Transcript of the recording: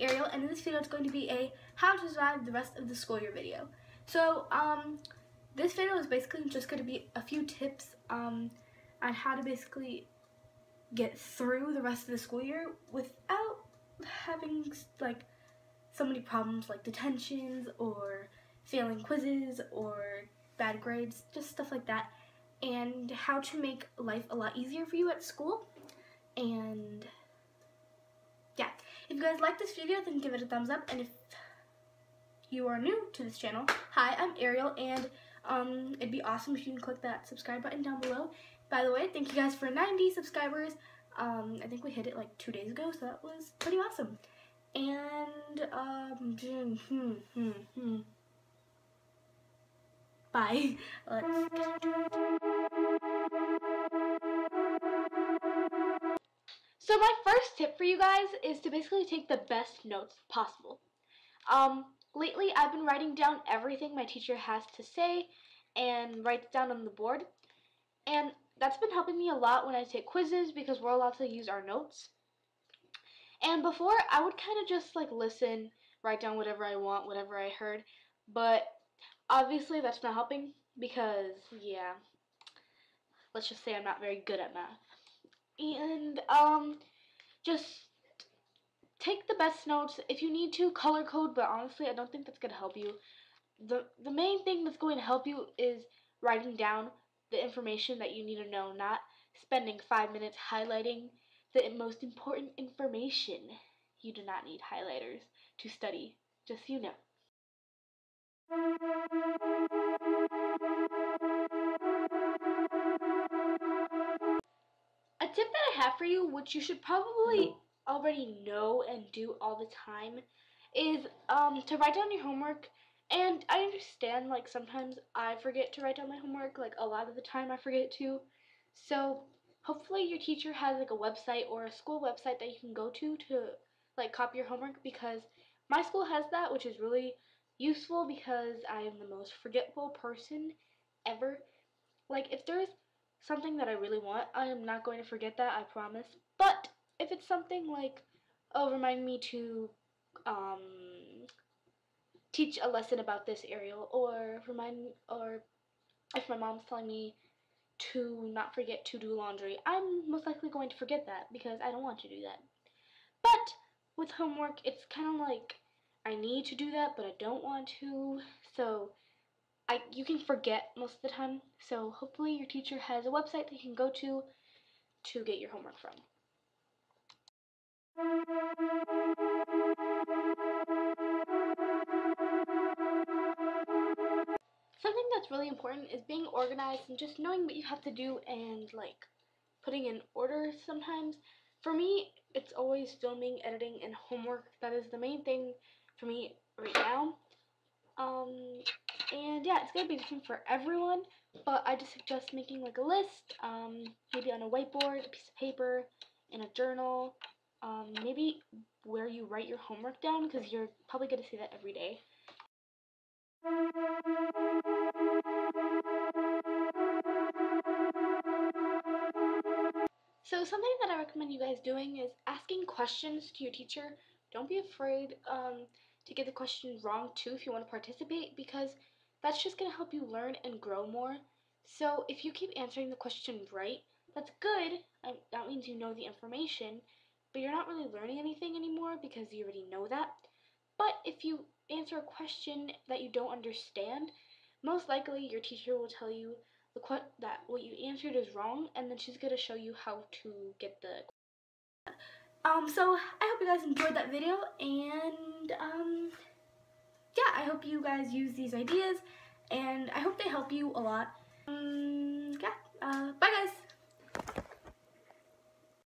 Ariel, and in this video it's going to be a how to survive the rest of the school year video. So, um, this video is basically just going to be a few tips um, on how to basically get through the rest of the school year without having like so many problems like detentions or failing quizzes or bad grades, just stuff like that, and how to make life a lot easier for you at school. And if you guys like this video, then give it a thumbs up. And if you are new to this channel, hi, I'm Ariel, and um, it'd be awesome if you can click that subscribe button down below. By the way, thank you guys for 90 subscribers. Um, I think we hit it like two days ago, so that was pretty awesome. And, um, hmm, hmm, hmm. Bye. Let's So my first tip for you guys is to basically take the best notes possible. Um, lately I've been writing down everything my teacher has to say and write it down on the board. And that's been helping me a lot when I take quizzes because we're allowed to use our notes. And before, I would kind of just like listen, write down whatever I want, whatever I heard. But obviously, that's not helping because, yeah, let's just say I'm not very good at math. And, um, just take the best notes. If you need to, color code, but honestly, I don't think that's going to help you. The, the main thing that's going to help you is writing down the information that you need to know, not spending five minutes highlighting the most important information. You do not need highlighters to study, just so you know. Tip that I have for you, which you should probably already know and do all the time, is um, to write down your homework. And I understand, like, sometimes I forget to write down my homework. Like, a lot of the time I forget to. So, hopefully your teacher has like a website or a school website that you can go to to like copy your homework because my school has that which is really useful because I am the most forgetful person ever. Like if there's something that I really want, I am not going to forget that, I promise. But if it's something like oh remind me to um teach a lesson about this Ariel or remind me or if my mom's telling me to not forget to do laundry, I'm most likely going to forget that because I don't want to do that. But with homework, it's kind of like I need to do that, but I don't want to. So I you can forget most of the time. So hopefully your teacher has a website that you can go to to get your homework from. something that's really important is being organized and just knowing what you have to do and like putting in order sometimes. For me, it's always filming, editing, and homework. That is the main thing for me right now. Um, and yeah, it's going to be different for everyone, but I just suggest making like a list, um, maybe on a whiteboard, a piece of paper, in a journal, um, maybe where you write your homework down because you're probably going to see that every day. So something that I recommend you guys doing is asking questions to your teacher. Don't be afraid um, to get the question wrong too if you want to participate because that's just going to help you learn and grow more. So if you keep answering the question right, that's good. that means you know the information, but you're not really learning anything anymore because you already know that. But if you answer a question that you don't understand, most likely your teacher will tell you the that what you answered is wrong, and then she's gonna show you how to get the. Um. So I hope you guys enjoyed that video, and um, yeah, I hope you guys use these ideas, and I hope they help you a lot. Um, yeah. Uh, bye guys.